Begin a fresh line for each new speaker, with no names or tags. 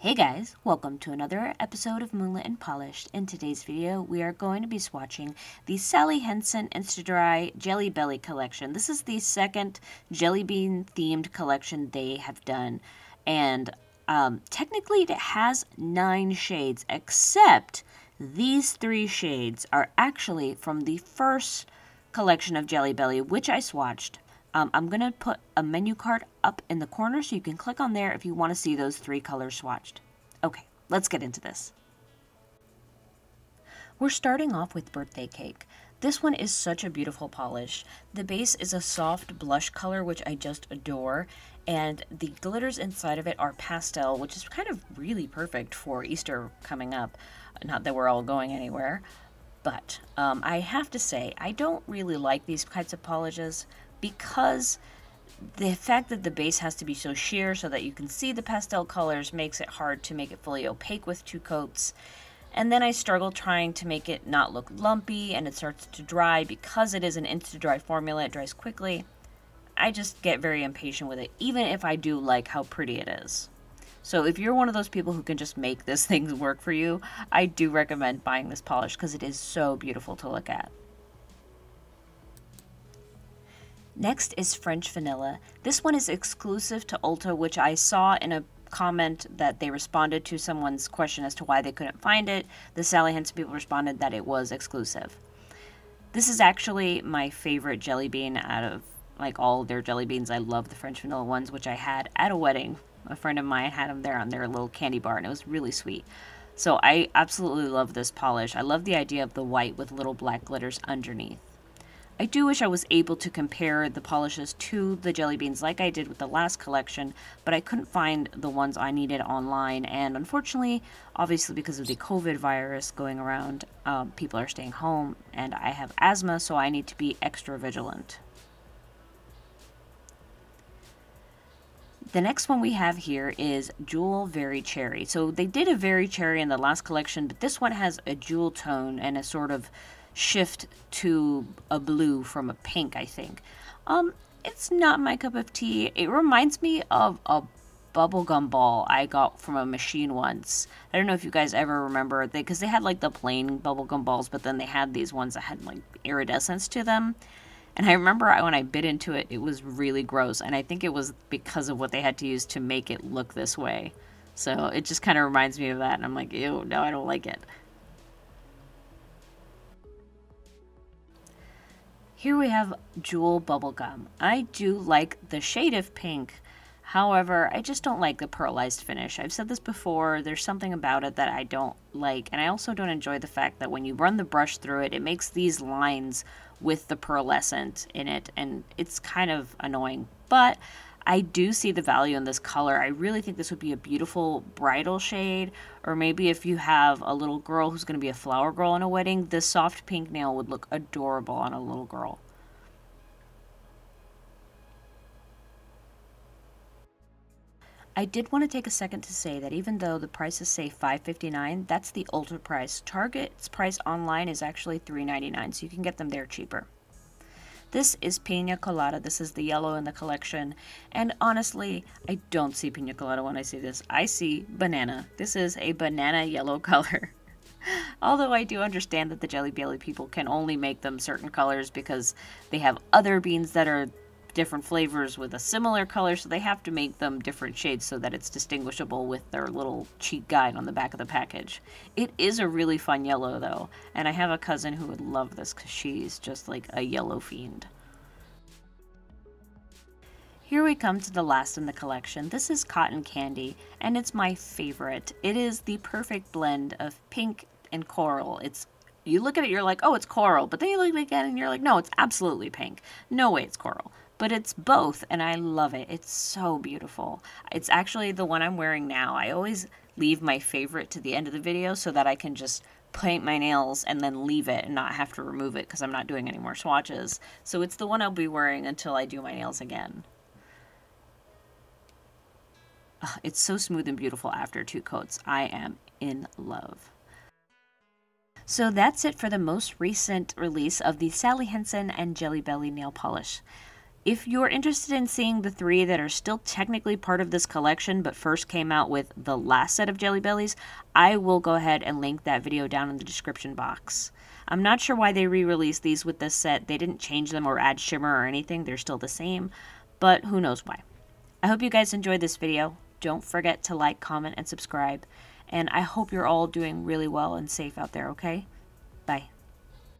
Hey guys, welcome to another episode of Moonlit and Polished. In today's video, we are going to be swatching the Sally Hansen Insta-Dri Jelly Belly collection. This is the second jelly bean themed collection they have done. And um, technically it has nine shades, except these three shades are actually from the first collection of Jelly Belly, which I swatched. Um, I'm going to put a menu card up in the corner so you can click on there if you want to see those three colors swatched. Okay, let's get into this. We're starting off with Birthday Cake. This one is such a beautiful polish. The base is a soft blush color, which I just adore, and the glitters inside of it are pastel, which is kind of really perfect for Easter coming up. Not that we're all going anywhere, but um, I have to say, I don't really like these kinds of polishes because the fact that the base has to be so sheer so that you can see the pastel colors makes it hard to make it fully opaque with two coats. And then I struggle trying to make it not look lumpy and it starts to dry because it is an insta-dry formula, it dries quickly. I just get very impatient with it, even if I do like how pretty it is. So if you're one of those people who can just make this thing work for you, I do recommend buying this polish because it is so beautiful to look at. Next is French Vanilla. This one is exclusive to Ulta, which I saw in a comment that they responded to someone's question as to why they couldn't find it. The Sally Hansen people responded that it was exclusive. This is actually my favorite jelly bean out of like all their jelly beans. I love the French vanilla ones, which I had at a wedding. A friend of mine had them there on their little candy bar, and it was really sweet. So I absolutely love this polish. I love the idea of the white with little black glitters underneath. I do wish I was able to compare the polishes to the jelly beans like I did with the last collection, but I couldn't find the ones I needed online. And unfortunately, obviously because of the COVID virus going around, um, people are staying home and I have asthma, so I need to be extra vigilant. The next one we have here is Jewel Very Cherry. So they did a Very Cherry in the last collection, but this one has a jewel tone and a sort of shift to a blue from a pink, I think. Um, it's not my cup of tea. It reminds me of a bubblegum ball I got from a machine once. I don't know if you guys ever remember they because they had like the plain bubblegum balls, but then they had these ones that had like iridescence to them. And I remember when I bit into it, it was really gross. And I think it was because of what they had to use to make it look this way. So it just kind of reminds me of that. And I'm like, ew, no, I don't like it. Here we have Jewel Bubblegum. I do like the shade of pink. However, I just don't like the pearlized finish. I've said this before, there's something about it that I don't like. And I also don't enjoy the fact that when you run the brush through it, it makes these lines with the pearlescent in it. And it's kind of annoying. But I do see the value in this color. I really think this would be a beautiful bridal shade, or maybe if you have a little girl who's going to be a flower girl in a wedding, this soft pink nail would look adorable on a little girl. I did want to take a second to say that even though the prices say $5.59, that's the Ulta price. Target's price online is actually $3.99, so you can get them there cheaper. This is Pina Colada. This is the yellow in the collection. And honestly, I don't see Pina Colada when I see this. I see banana. This is a banana yellow color. Although I do understand that the Jelly Belly people can only make them certain colors because they have other beans that are different flavors with a similar color, so they have to make them different shades so that it's distinguishable with their little cheat guide on the back of the package. It is a really fun yellow though, and I have a cousin who would love this because she's just like a yellow fiend. Here we come to the last in the collection. This is Cotton Candy, and it's my favorite. It is the perfect blend of pink and coral. It's you look at it, you're like, oh, it's coral. But then you look again and you're like, no, it's absolutely pink. No way it's coral but it's both and I love it. It's so beautiful. It's actually the one I'm wearing now. I always leave my favorite to the end of the video so that I can just paint my nails and then leave it and not have to remove it because I'm not doing any more swatches. So it's the one I'll be wearing until I do my nails again. Ugh, it's so smooth and beautiful after two coats. I am in love. So that's it for the most recent release of the Sally Hansen and Jelly Belly nail polish. If you're interested in seeing the three that are still technically part of this collection but first came out with the last set of Jelly Bellies, I will go ahead and link that video down in the description box. I'm not sure why they re-released these with this set. They didn't change them or add shimmer or anything. They're still the same, but who knows why. I hope you guys enjoyed this video. Don't forget to like, comment, and subscribe. And I hope you're all doing really well and safe out there, okay?